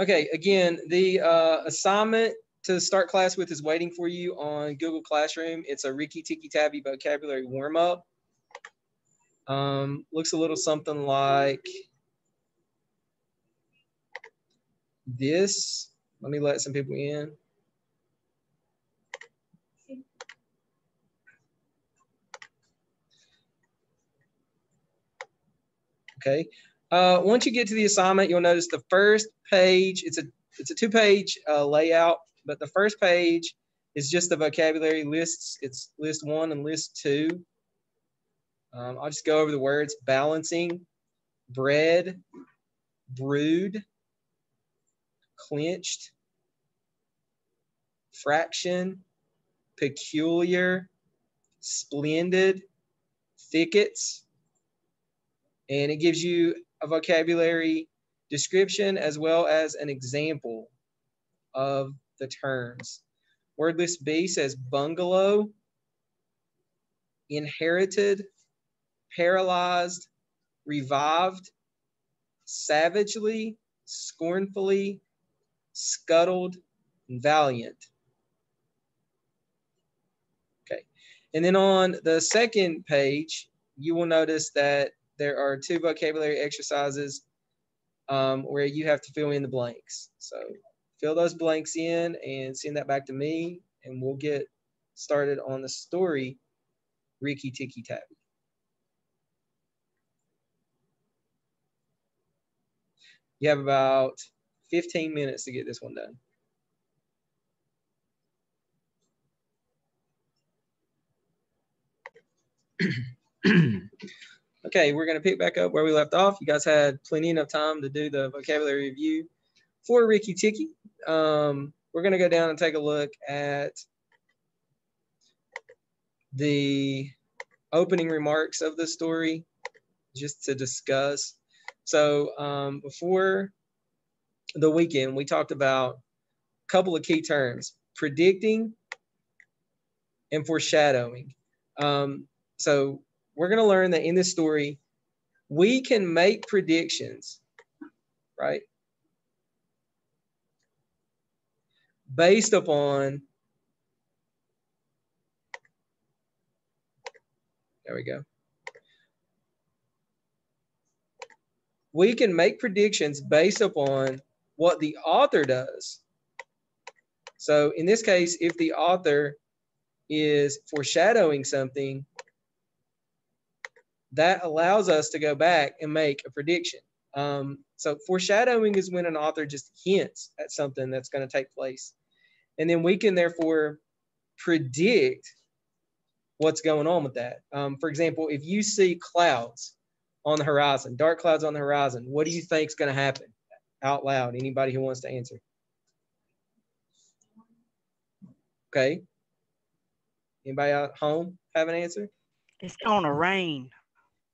Okay, again, the uh, assignment to start class with is waiting for you on Google Classroom. It's a Rikki Tikki Tavi vocabulary warm up. Um, looks a little something like this. Let me let some people in. Okay. Uh, once you get to the assignment, you'll notice the first page, it's a, it's a two page uh, layout, but the first page is just the vocabulary lists. It's list one and list two. Um, I'll just go over the words balancing, bread, brood, clinched, fraction, peculiar, splendid, thickets, and it gives you a vocabulary description as well as an example of the terms. Word list B says bungalow, inherited, paralyzed, revived, savagely, scornfully, scuttled, and valiant. Okay. And then on the second page, you will notice that there are two vocabulary exercises um, where you have to fill in the blanks. So fill those blanks in and send that back to me, and we'll get started on the story, Rikki Tikki Tavi. You have about 15 minutes to get this one done. Okay, we're going to pick back up where we left off. You guys had plenty enough time to do the vocabulary review for Rikki Tikki. Um, we're going to go down and take a look at the opening remarks of the story just to discuss. So um, before the weekend, we talked about a couple of key terms, predicting and foreshadowing. Um, so we're going to learn that in this story, we can make predictions, right? Based upon, there we go. We can make predictions based upon what the author does. So in this case, if the author is foreshadowing something, that allows us to go back and make a prediction. Um, so foreshadowing is when an author just hints at something that's going to take place. And then we can therefore predict what's going on with that. Um, for example, if you see clouds on the horizon, dark clouds on the horizon, what do you think is going to happen out loud? Anybody who wants to answer? Okay. Anybody at home have an answer? It's going to rain.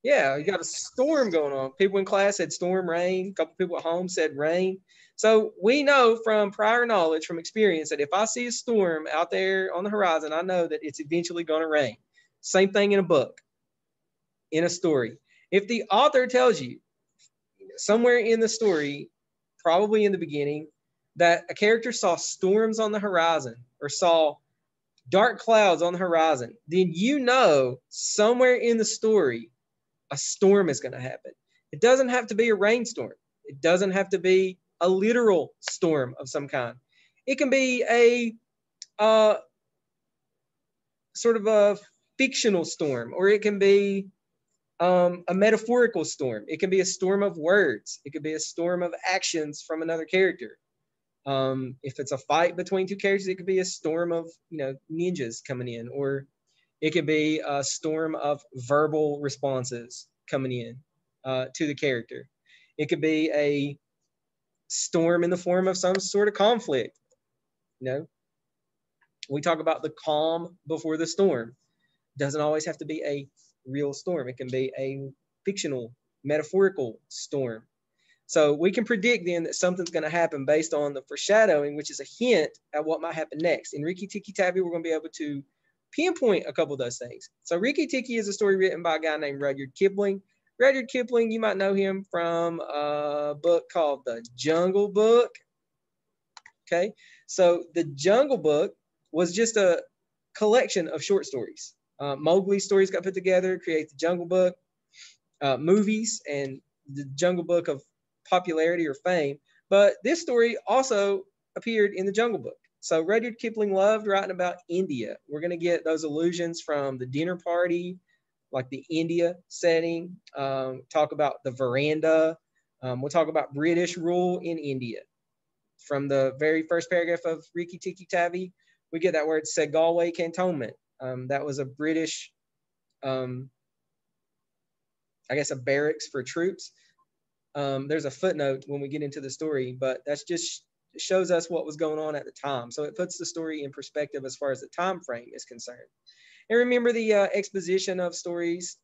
Yeah, you got a storm going on. People in class said storm, rain. A couple people at home said rain. So we know from prior knowledge, from experience, that if I see a storm out there on the horizon, I know that it's eventually going to rain. Same thing in a book, in a story. If the author tells you somewhere in the story, probably in the beginning, that a character saw storms on the horizon or saw dark clouds on the horizon, then you know somewhere in the story a storm is going to happen. It doesn't have to be a rainstorm. It doesn't have to be a literal storm of some kind. It can be a uh, sort of a fictional storm, or it can be um, a metaphorical storm. It can be a storm of words. It could be a storm of actions from another character. Um, if it's a fight between two characters, it could be a storm of you know ninjas coming in, or it could be a storm of verbal responses coming in uh, to the character. It could be a storm in the form of some sort of conflict. You know, we talk about the calm before the storm. Doesn't always have to be a real storm. It can be a fictional, metaphorical storm. So we can predict then that something's going to happen based on the foreshadowing, which is a hint at what might happen next. In Rikki Tikki Tavi, we're going to be able to pinpoint a couple of those things. So Rikki Tikki is a story written by a guy named Rudyard Kipling. Rudyard Kipling, you might know him from a book called The Jungle Book. Okay, so the Jungle Book was just a collection of short stories. Uh, Mowgli stories got put together, create the Jungle Book, uh, movies, and the Jungle Book of popularity or fame. But this story also appeared in the Jungle Book. So Rudyard Kipling loved writing about India. We're going to get those allusions from the dinner party, like the India setting. Um, talk about the veranda. Um, we'll talk about British rule in India. From the very first paragraph of Rikki Tikki Tavi, we get that word Segalway Cantonment. Um, that was a British, um, I guess, a barracks for troops. Um, there's a footnote when we get into the story, but that's just shows us what was going on at the time. So it puts the story in perspective as far as the time frame is concerned. And remember, the uh, exposition of stories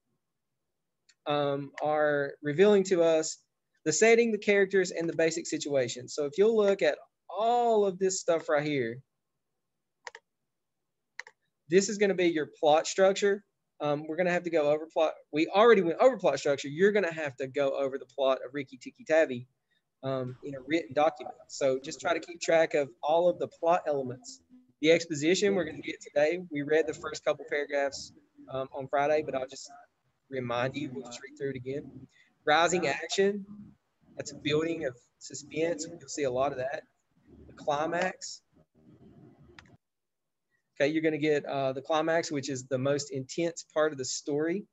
um, are revealing to us the setting, the characters, and the basic situation. So if you'll look at all of this stuff right here, this is going to be your plot structure. Um, we're going to have to go over plot. We already went over plot structure. You're going to have to go over the plot of Rikki Tikki Tavi um, in a written document. So just try to keep track of all of the plot elements. The exposition we're going to get today, we read the first couple paragraphs um, on Friday, but I'll just remind you, we'll just read through it again. Rising action, that's a building of suspense. You'll see a lot of that. The climax. Okay, you're going to get uh, the climax, which is the most intense part of the story.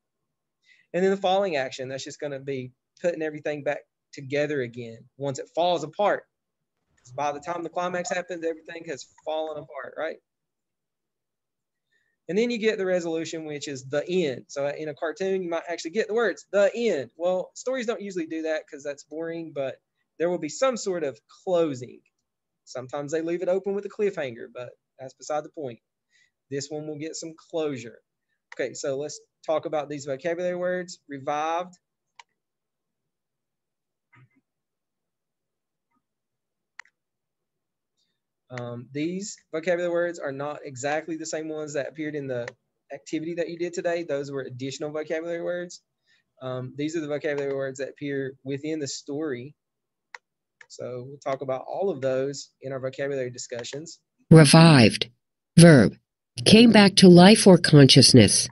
And then the falling action, that's just going to be putting everything back together again once it falls apart. Because by the time the climax happens, everything has fallen apart, right? And then you get the resolution, which is the end. So in a cartoon, you might actually get the words, the end. Well, stories don't usually do that because that's boring, but there will be some sort of closing. Sometimes they leave it open with a cliffhanger, but that's beside the point. This one will get some closure. Okay, so let's talk about these vocabulary words. Revived, Um, these vocabulary words are not exactly the same ones that appeared in the activity that you did today. Those were additional vocabulary words. Um, these are the vocabulary words that appear within the story. So we'll talk about all of those in our vocabulary discussions. Revived. Verb. Came back to life or consciousness.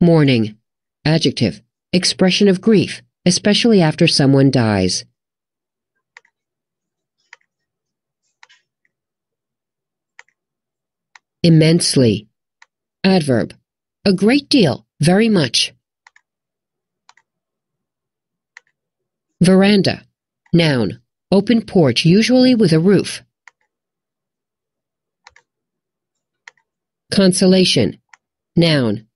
Mourning. Adjective. Expression of grief, especially after someone dies. Immensely. Adverb. A great deal, very much. Veranda. Noun. Open porch, usually with a roof. Consolation. Noun.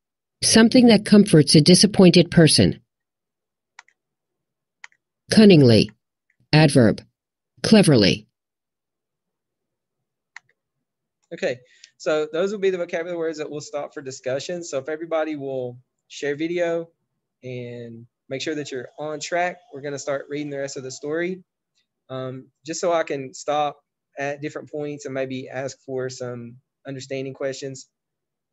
Something that comforts a disappointed person. Cunningly. Adverb. Cleverly. Okay, so those will be the vocabulary words that we'll stop for discussion. So if everybody will share video and make sure that you're on track, we're going to start reading the rest of the story. Um, just so I can stop at different points and maybe ask for some understanding questions.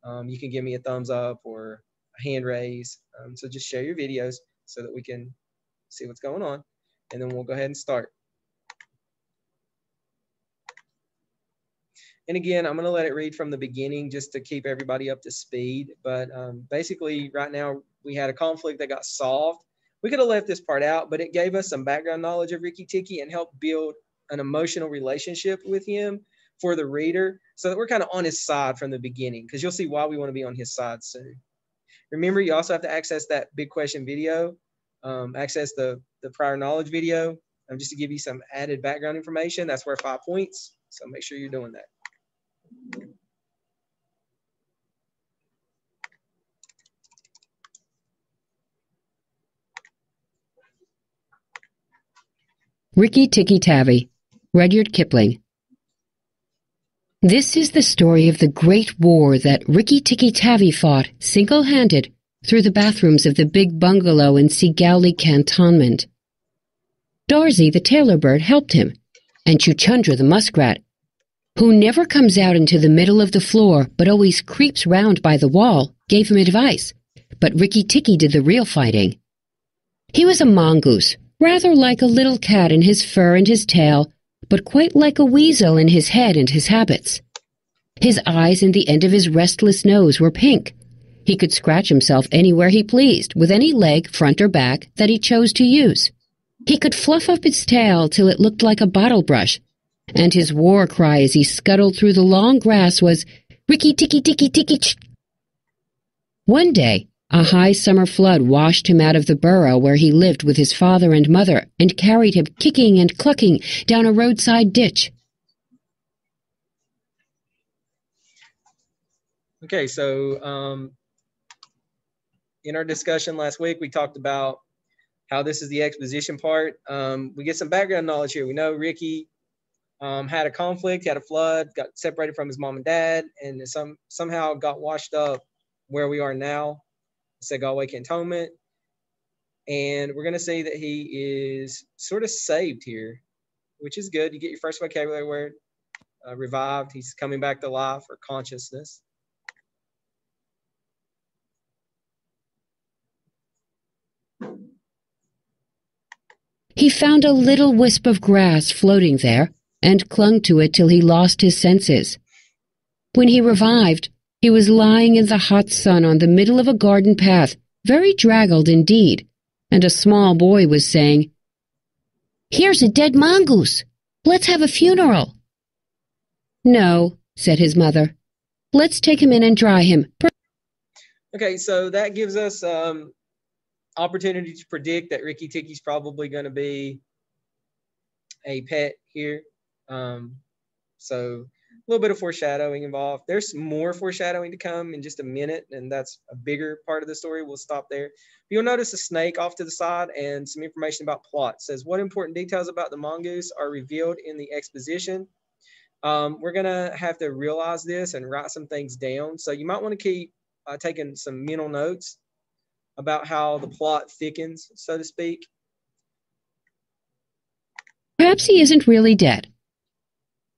Um, you can give me a thumbs up or a hand raise. Um, so just share your videos so that we can see what's going on. And then we'll go ahead and start. And again, I'm going to let it read from the beginning just to keep everybody up to speed. But um, basically, right now, we had a conflict that got solved. We could have left this part out, but it gave us some background knowledge of Rikki Tikki and helped build an emotional relationship with him for the reader so that we're kind of on his side from the beginning because you'll see why we want to be on his side soon. Remember, you also have to access that big question video, um, access the, the prior knowledge video, um, just to give you some added background information. That's worth five points. So make sure you're doing that. Rikki Tikki Tavi, Rudyard Kipling. This is the story of the great war that Rikki Tikki Tavi fought single-handed through the bathrooms of the big bungalow in Segowlee Cantonment. Darzee the tailor bird helped him, and Chuchundra the muskrat who never comes out into the middle of the floor but always creeps round by the wall, gave him advice. But Rikki Tikki did the real fighting. He was a mongoose, rather like a little cat in his fur and his tail, but quite like a weasel in his head and his habits. His eyes and the end of his restless nose were pink. He could scratch himself anywhere he pleased, with any leg, front or back, that he chose to use. He could fluff up his tail till it looked like a bottle brush, and his war cry as he scuttled through the long grass was, Ricky ticky ticky ticky ch. One day, a high summer flood washed him out of the burrow where he lived with his father and mother and carried him kicking and clucking down a roadside ditch. Okay, so um, in our discussion last week, we talked about how this is the exposition part. Um, we get some background knowledge here. We know Rikki um, had a conflict, had a flood, got separated from his mom and dad, and some somehow got washed up where we are now, Galway Cantonment. And we're going to say that he is sort of saved here, which is good. You get your first vocabulary word uh, revived. He's coming back to life or consciousness. He found a little wisp of grass floating there and clung to it till he lost his senses. When he revived, he was lying in the hot sun on the middle of a garden path, very draggled indeed, and a small boy was saying, Here's a dead mongoose. Let's have a funeral. No, said his mother. Let's take him in and dry him. Okay, so that gives us um, opportunity to predict that Rikki Tikki's probably going to be a pet here. Um, so little bit of foreshadowing involved. There's more foreshadowing to come in just a minute, and that's a bigger part of the story. We'll stop there. You'll notice a snake off to the side and some information about plot. It says what important details about the mongoose are revealed in the exposition. Um, we're gonna have to realize this and write some things down. So you might want to keep uh, taking some mental notes about how the plot thickens, so to speak. Perhaps he isn't really dead.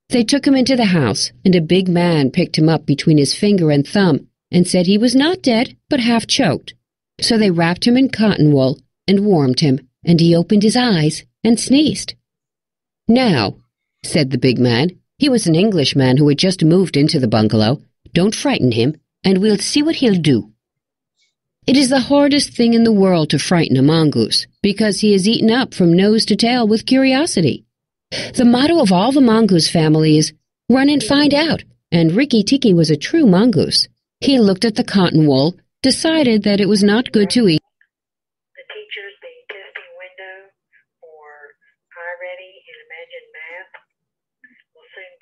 They took him into the house, and a big man picked him up between his finger and thumb and said he was not dead, but half choked. So they wrapped him in cotton wool and warmed him, and he opened his eyes and sneezed. Now, said the big man, he was an Englishman who had just moved into the bungalow, don't frighten him, and we'll see what he'll do. It is the hardest thing in the world to frighten a mongoose, because he is eaten up from nose to tail with curiosity. The motto of all the mongoose family is run and find out, and Rikki Tikki was a true mongoose. He looked at the cotton wool, decided that it was not good to eat. The teachers, the testing window for iReady and Imagine Math will soon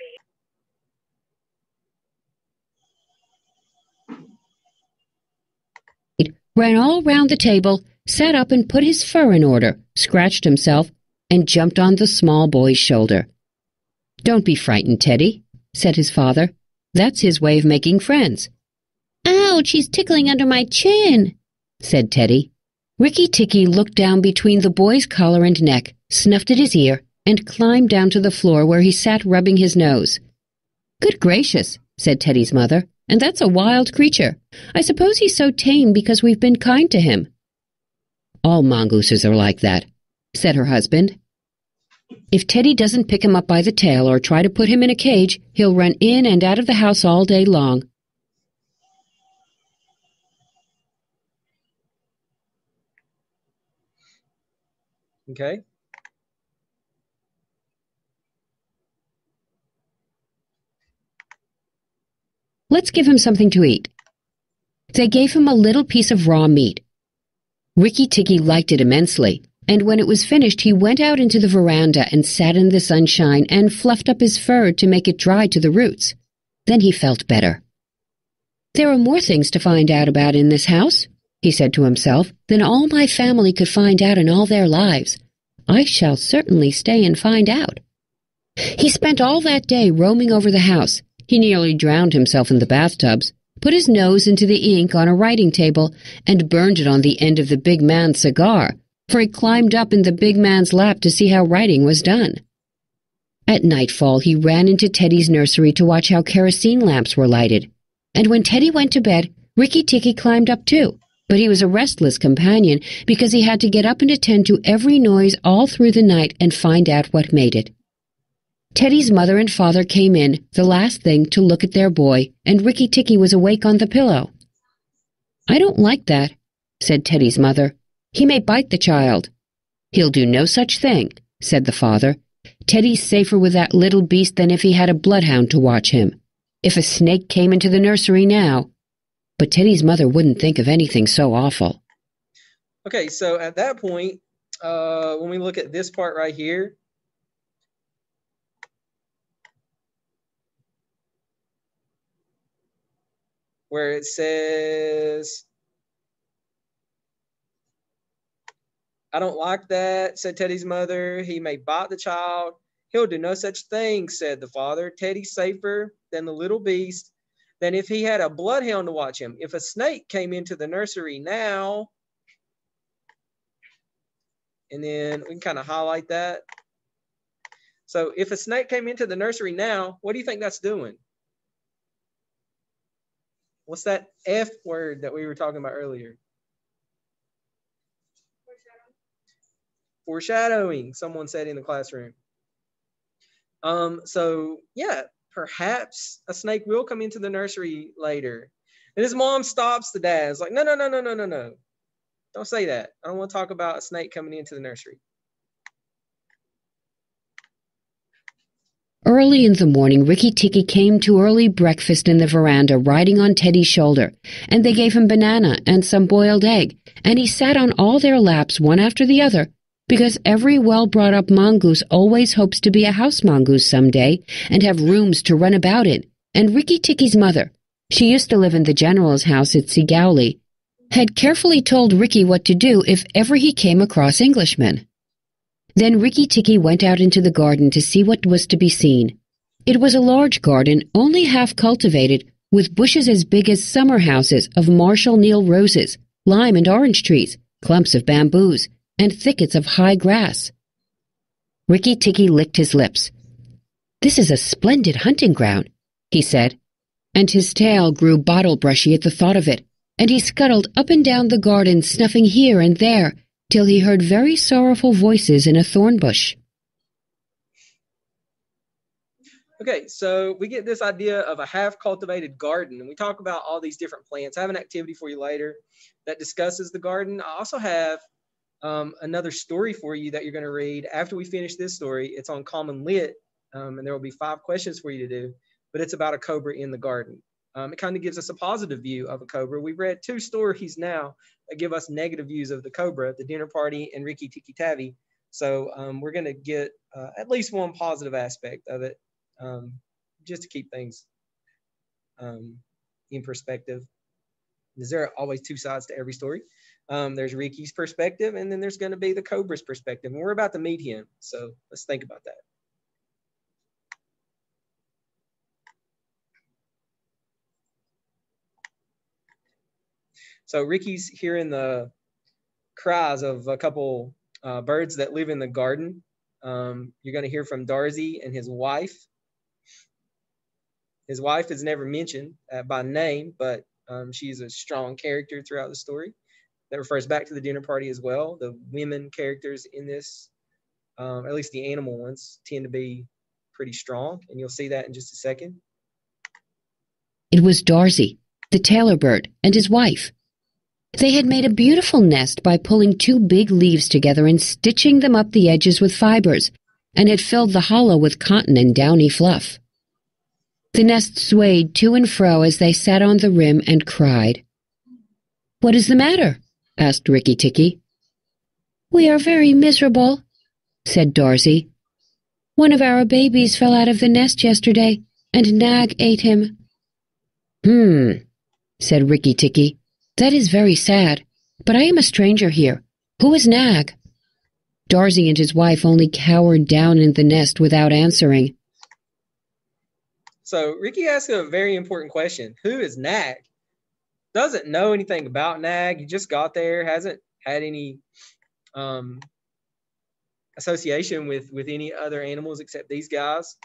be. Ran all round the table, sat up and put his fur in order, scratched himself, and jumped on the small boy's shoulder. Don't be frightened, Teddy, said his father. That's his way of making friends. Ouch, he's tickling under my chin, said Teddy. Rikki Tikki looked down between the boy's collar and neck, snuffed at his ear, and climbed down to the floor where he sat rubbing his nose. Good gracious, said Teddy's mother, and that's a wild creature. I suppose he's so tame because we've been kind to him. All mongooses are like that, said her husband. If Teddy doesn't pick him up by the tail or try to put him in a cage, he'll run in and out of the house all day long. Okay. Let's give him something to eat. They gave him a little piece of raw meat. Rikki Tikki liked it immensely, and when it was finished he went out into the veranda and sat in the sunshine and fluffed up his fur to make it dry to the roots. Then he felt better. There are more things to find out about in this house, he said to himself, than all my family could find out in all their lives. I shall certainly stay and find out. He spent all that day roaming over the house. He nearly drowned himself in the bathtubs, put his nose into the ink on a writing table, and burned it on the end of the big man's cigar, for he climbed up in the big man's lap to see how writing was done. At nightfall, he ran into Teddy's nursery to watch how kerosene lamps were lighted. And when Teddy went to bed, Rikki Tikki climbed up too, but he was a restless companion because he had to get up and attend to every noise all through the night and find out what made it. Teddy's mother and father came in, the last thing, to look at their boy, and Rikki Tikki was awake on the pillow. I don't like that, said Teddy's mother. He may bite the child. He'll do no such thing, said the father. Teddy's safer with that little beast than if he had a bloodhound to watch him. If a snake came into the nursery now. But Teddy's mother wouldn't think of anything so awful. Okay, so at that point, uh, when we look at this part right here, where it says, I don't like that, said Teddy's mother. He may bite the child. He'll do no such thing, said the father. Teddy's safer than the little beast than if he had a bloodhound to watch him. If a snake came into the nursery now, and then we can kind of highlight that. So if a snake came into the nursery now, what do you think that's doing? What's that F word that we were talking about earlier? Foreshadowing someone said in the classroom. Um so yeah perhaps a snake will come into the nursery later. And his mom stops the dad. It's like no no no no no no no. Don't say that. I don't want to talk about a snake coming into the nursery. Early in the morning, Rikki Tikki came to early breakfast in the veranda riding on Teddy's shoulder, and they gave him banana and some boiled egg, and he sat on all their laps one after the other because every well brought up mongoose always hopes to be a house mongoose someday and have rooms to run about in. And Rikki Tikki's mother, she used to live in the general's house at Segowlee, had carefully told Rikki what to do if ever he came across Englishmen. Then Rikki Tikki went out into the garden to see what was to be seen. It was a large garden, only half cultivated, with bushes as big as summer houses of Marshal Niel roses, lime and orange trees, clumps of bamboos, and thickets of high grass. Rikki Tikki licked his lips. This is a splendid hunting ground, he said, and his tail grew bottle brushy at the thought of it, and he scuttled up and down the garden, snuffing here and there, till he heard very sorrowful voices in a thorn bush. Okay, so we get this idea of a half cultivated garden, and we talk about all these different plants. I have an activity for you later that discusses the garden. I also have um, another story for you that you're going to read after we finish this story. It's on Common Lit, um, and there will be five questions for you to do, but it's about a cobra in the garden. Um, it kind of gives us a positive view of a cobra. We've read two stories now that give us negative views of the cobra, the dinner party and Rikki Tikki Tavi. So um, we're going to get uh, at least one positive aspect of it um, just to keep things um, in perspective. Is there always two sides to every story? Um, there's Rikki's perspective, and then there's going to be the Cobra's perspective. And we're about to meet him. So let's think about that. So Rikki's hearing the cries of a couple uh, birds that live in the garden. Um, you're going to hear from Darzee and his wife. His wife is never mentioned uh, by name, but um, she's a strong character throughout the story that refers back to the dinner party as well. The women characters in this, um, at least the animal ones, tend to be pretty strong, and you'll see that in just a second. It was Darzee, the tailor bird, and his wife. They had made a beautiful nest by pulling two big leaves together and stitching them up the edges with fibers, and had filled the hollow with cotton and downy fluff. The nest swayed to and fro as they sat on the rim and cried. What is the matter? asked Rikki Tikki. We are very miserable, said Darzee. One of our babies fell out of the nest yesterday, and Nag ate him. Hmm, said Rikki Tikki. That is very sad, but I am a stranger here. Who is Nag? Darzee and his wife only cowered down in the nest without answering. So Rikki asked a very important question. Who is Nag? doesn't know anything about Nag. He just got there, hasn't had any um, association with with any other animals except these guys.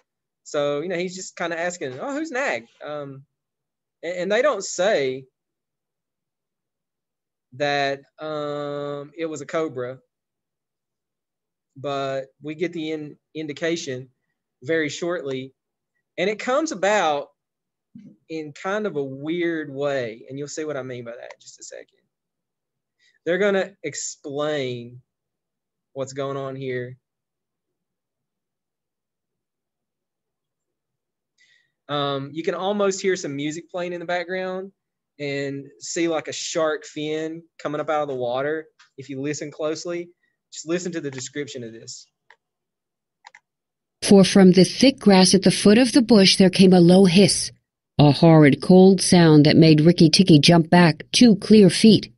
So you know, he's just kind of asking, "Oh, who's Nag?" Um, and, and they don't say that um, it was a cobra, but we get the in, indication very shortly, and it comes about in kind of a weird way, and you'll see what I mean by that in just a second. They're gonna explain what's going on here. Um, you can almost hear some music playing in the background and see like a shark fin coming up out of the water. If you listen closely, just listen to the description of this. For from the thick grass at the foot of the bush there came a low hiss, a horrid cold sound that made Rikki Tikki jump back two clear feet.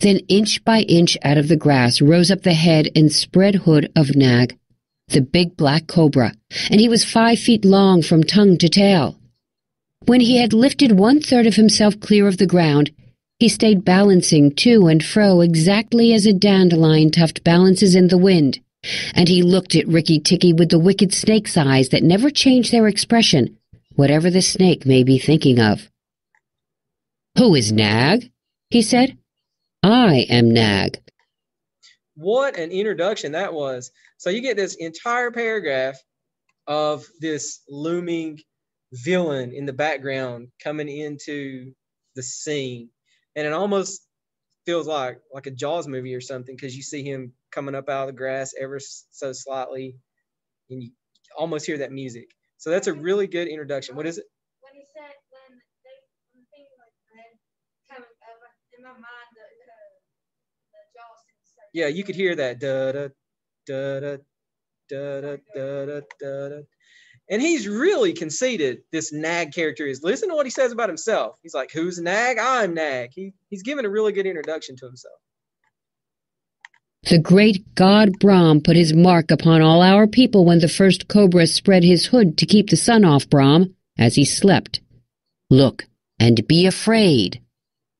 Then inch by inch out of the grass rose up the head and spread hood of Nag, the big black cobra, and he was five feet long from tongue to tail. When he had lifted one third of himself clear of the ground, he stayed balancing to and fro exactly as a dandelion tuft balances in the wind, and he looked at Rikki Tikki with the wicked snake's eyes that never change their expression, whatever the snake may be thinking of. Who is Nag? he said. I am Nag. What an introduction that was. So you get this entire paragraph of this looming villain in the background coming into the scene. And it almost feels like like a Jaws movie or something because you see him coming up out of the grass ever so slightly and you almost hear that music. So that's a mm-hmm. really good introduction. What is it? when he said when they when the thing like red coming up in my mind the the, the jaws Yeah, you could hear that. Da da da da da da da da da. And he's really conceited. This Nag character is. Listen to what he says about himself. He's like, "Who's Nag? I'm Nag." He he's given a really good introduction to himself. The great god Brahm put his mark upon all our people when the first cobra spread his hood to keep the sun off Brahm as he slept. Look and be afraid.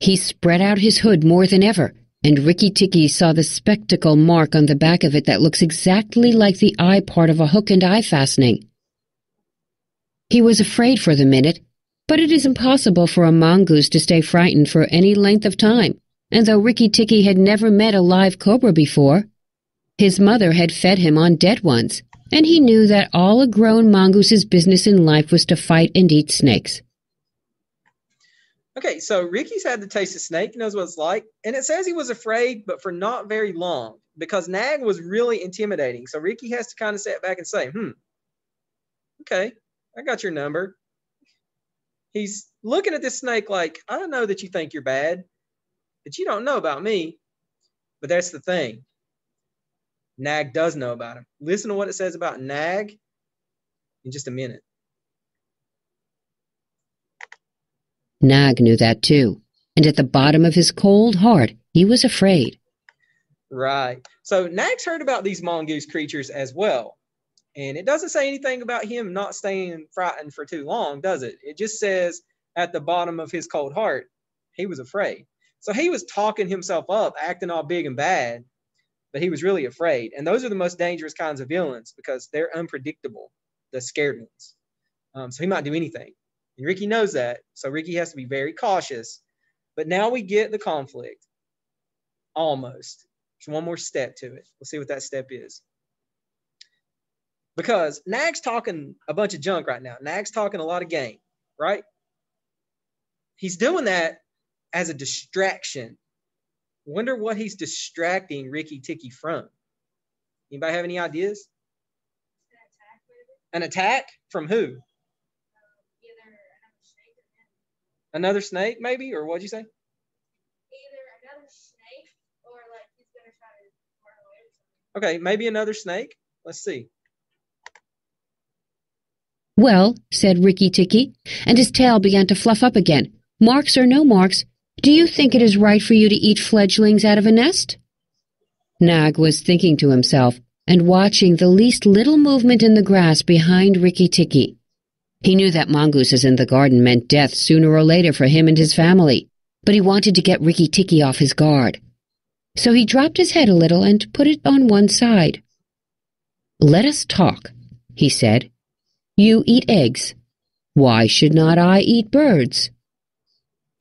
He spread out his hood more than ever, and Rikki Tikki saw the spectacle mark on the back of it that looks exactly like the eye part of a hook and eye fastening. He was afraid for the minute, but it is impossible for a mongoose to stay frightened for any length of time and though Rikki Tikki had never met a live cobra before, his mother had fed him on dead ones, and he knew that all a grown mongoose's business in life was to fight and eat snakes. Okay, so Rikki's had the taste of snake, knows what it's like, and it says he was afraid, but for not very long, because Nag was really intimidating. So Rikki has to kind of sit back and say, "Hmm, okay, I got your number." He's looking at this snake like, "I don't know that you think you're bad, but you don't know about me." But that's the thing. Nag does know about him. Listen to what it says about Nag in just a minute. Nag knew that too, and at the bottom of his cold heart, he was afraid. Right. So Nag's heard about these mongoose creatures as well. And it doesn't say anything about him not staying frightened for too long, does it? It just says at the bottom of his cold heart, he was afraid. So he was talking himself up, acting all big and bad, but he was really afraid. And those are the most dangerous kinds of villains because they're unpredictable, the scared ones. Um, so he might do anything. And Rikki knows that. So Rikki has to be very cautious. But now we get the conflict. Almost. There's one more step to it. We'll see what that step is. Because Nag's talking a bunch of junk right now. Nag's talking a lot of game, right? He's doing that as a distraction. Wonder what he's distracting Rikki Tikki from. Anybody have any ideas? an attack An attack from who? um, either another snake Another snake, maybe? Or what'd you say? either another snake or like he's gonna try to run away. Okay, maybe another snake. Let's see. Well, said Rikki Tikki, and his tail began to fluff up again. Marks or no marks, do you think it is right for you to eat fledglings out of a nest? Nag was thinking to himself and watching the least little movement in the grass behind Rikki Tikki. He knew that mongooses in the garden meant death sooner or later for him and his family, but he wanted to get Rikki Tikki off his guard. So he dropped his head a little and put it on one side. Let us talk, he said. You eat eggs. Why should not I eat birds?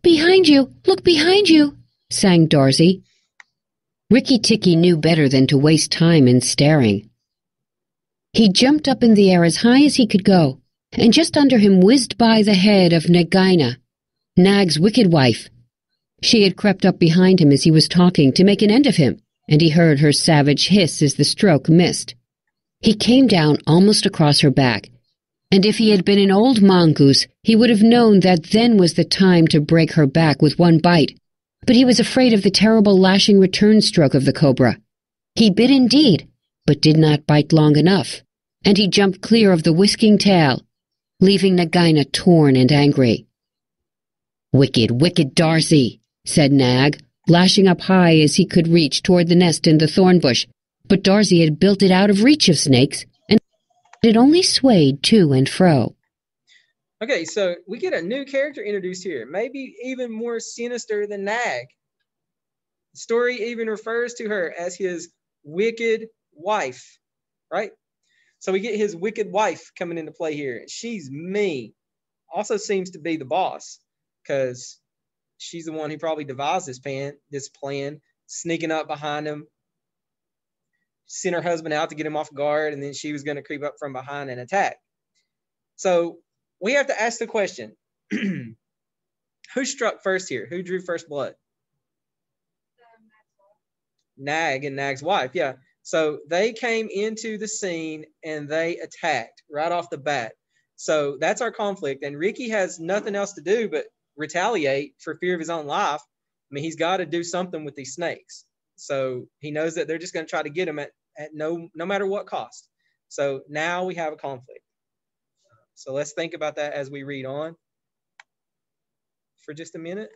Behind you, look behind you, sang Darzee. Rikki Tikki knew better than to waste time in staring. He jumped up in the air as high as he could go, and just under him whizzed by the head of Nagaina, Nag's wicked wife. She had crept up behind him as he was talking to make an end of him, and he heard her savage hiss as the stroke missed. He came down almost across her back, and if he had been an old mongoose, he would have known that then was the time to break her back with one bite. But he was afraid of the terrible lashing return stroke of the cobra. He bit indeed, but did not bite long enough, and he jumped clear of the whisking tail, leaving Nagaina torn and angry. Wicked, wicked Darzee, said Nag, lashing up high as he could reach toward the nest in the thorn bush. But Darzee had built it out of reach of snakes, it only swayed to and fro. Okay, so we get a new character introduced here, maybe even more sinister than Nag. The story even refers to her as his wicked wife, right? So we get his wicked wife coming into play here. She's mean. Also seems to be the boss because she's the one who probably devised this plan, this plan, sneaking up behind him, sent her husband out to get him off guard, and then she was going to creep up from behind and attack. So we have to ask the question who struck first here? Who drew first blood? Nag and Nag's wife. Yeah. So they came into the scene and they attacked right off the bat. So that's our conflict. And Rikki has nothing else to do but retaliate for fear of his own life. I mean, he's got to do something with these snakes. So he knows that they're just going to try to get him at, at no no matter what cost. So now we have a conflict. So let's think about that as we read on for just a minute.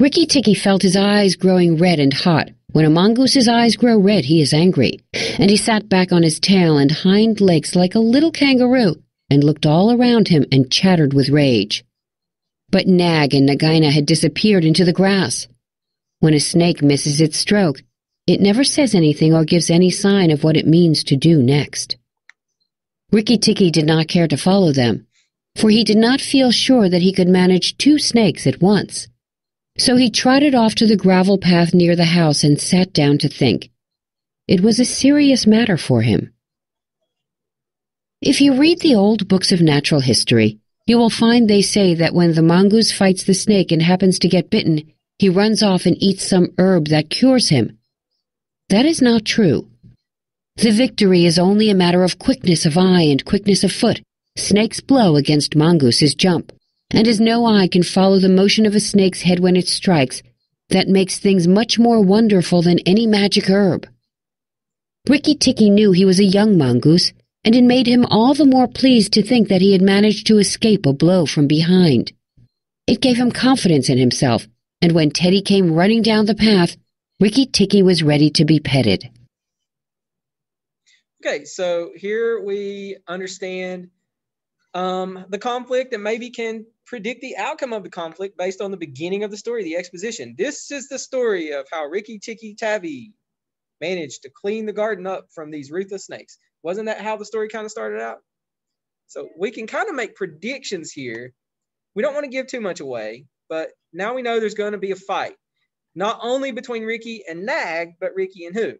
Rikki Tikki felt his eyes growing red and hot. When a mongoose's eyes grow red, he is angry. And he sat back on his tail and hind legs like a little kangaroo and looked all around him and chattered with rage. But Nag and Nagaina had disappeared into the grass. When a snake misses its stroke, it never says anything or gives any sign of what it means to do next. Rikki Tikki did not care to follow them, for he did not feel sure that he could manage two snakes at once. So he trotted off to the gravel path near the house and sat down to think. It was a serious matter for him. If you read the old books of natural history, you will find they say that when the mongoose fights the snake and happens to get bitten, he runs off and eats some herb that cures him. That is not true. The victory is only a matter of quickness of eye and quickness of foot. Snake's blow against mongoose's jump and as no eye can follow the motion of a snake's head when it strikes, that makes things much more wonderful than any magic herb. Rikki Tikki knew he was a young mongoose, and it made him all the more pleased to think that he had managed to escape a blow from behind. It gave him confidence in himself, and when Teddy came running down the path, Rikki Tikki was ready to be petted. Okay, so here we understand um, the conflict and maybe can predict the outcome of the conflict based on the beginning of the story, the exposition. This is the story of how Rikki Tikki Tavi managed to clean the garden up from these ruthless snakes. Wasn't that how the story kind of started out? So we can kind of make predictions here. We don't want to give too much away, but now we know there's going to be a fight, not only between Rikki and Nag, but Rikki and who?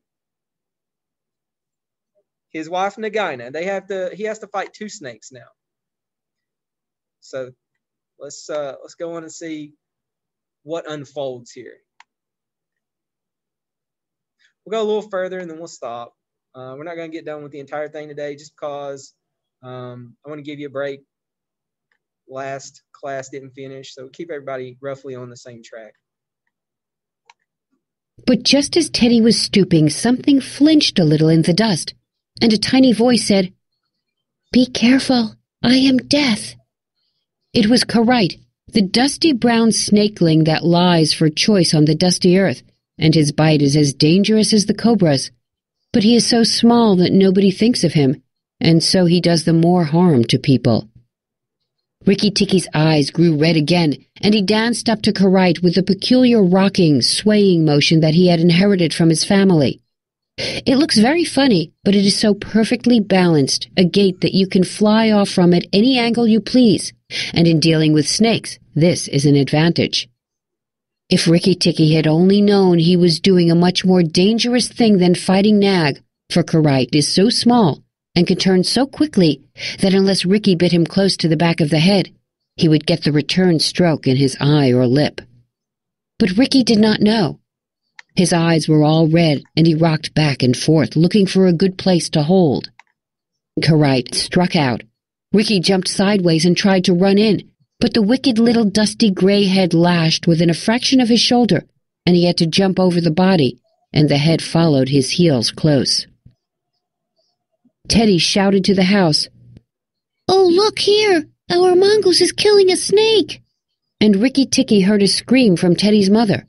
His wife Nagaina. They have to. He has to fight two snakes now. So let's uh, let's go on and see what unfolds here. We'll go a little further and then we'll stop. Uh, we're not going to get done with the entire thing today just because um, I want to give you a break. Last class didn't finish, so keep everybody roughly on the same track. But just as Teddy was stooping, something flinched a little in the dust, and a tiny voice said, Be careful, I am death. It was Karait, the dusty brown snakeling that lies for choice on the dusty earth, and his bite is as dangerous as the cobra's. But he is so small that nobody thinks of him, and so he does the more harm to people. Rikki Tikki's eyes grew red again, and he danced up to Karait with the peculiar rocking, swaying motion that he had inherited from his family. It looks very funny, but it is so perfectly balanced, a gate that you can fly off from at any angle you please, and in dealing with snakes, this is an advantage. If Rikki Tikki had only known he was doing a much more dangerous thing than fighting Nag, for Karait is so small and can turn so quickly that unless Rikki bit him close to the back of the head, he would get the return stroke in his eye or lip. But Rikki did not know. His eyes were all red, and he rocked back and forth, looking for a good place to hold. Karait struck out. Rikki jumped sideways and tried to run in, but the wicked little dusty gray head lashed within a fraction of his shoulder, and he had to jump over the body, and the head followed his heels close. Teddy shouted to the house, Oh, look here! Our mongoose is killing a snake! And Rikki Tikki heard a scream from Teddy's mother.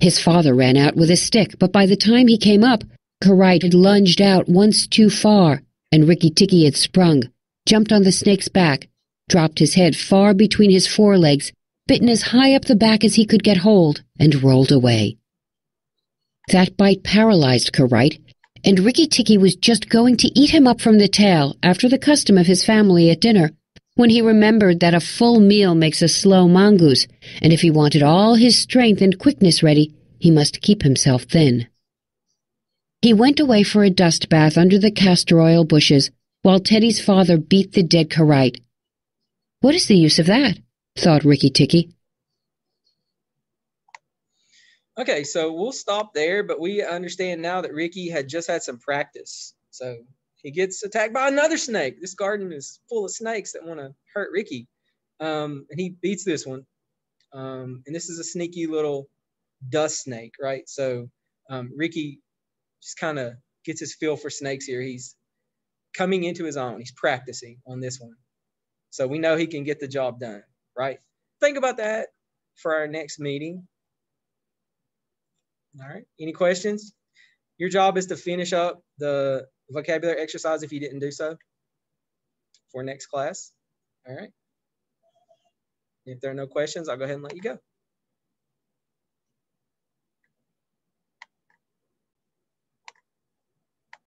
His father ran out with a stick, but by the time he came up, Karait had lunged out once too far, and Rikki Tikki had sprung, jumped on the snake's back, dropped his head far between his forelegs, bitten as high up the back as he could get hold, and rolled away. That bite paralyzed Karait, and Rikki Tikki was just going to eat him up from the tail after the custom of his family at dinner, when he remembered that a full meal makes a slow mongoose, and if he wanted all his strength and quickness ready, he must keep himself thin. He went away for a dust bath under the castor oil bushes, while Teddy's father beat the dead Karait. What is the use of that? thought Rikki Tikki. Okay, so we'll stop there, but we understand now that Rikki had just had some practice. So he gets attacked by another snake. This garden is full of snakes that want to hurt Rikki. Um, and he beats this one. Um, and this is a sneaky little dust snake, right? So um, Rikki just kind of gets his feel for snakes here. He's coming into his own. He's practicing on this one. So we know he can get the job done, right? Think about that for our next meeting. All right. Any questions? Your job is to finish up the vocabulary exercise if you didn't do so for next class. All right. If there are no questions, I'll go ahead and let you go.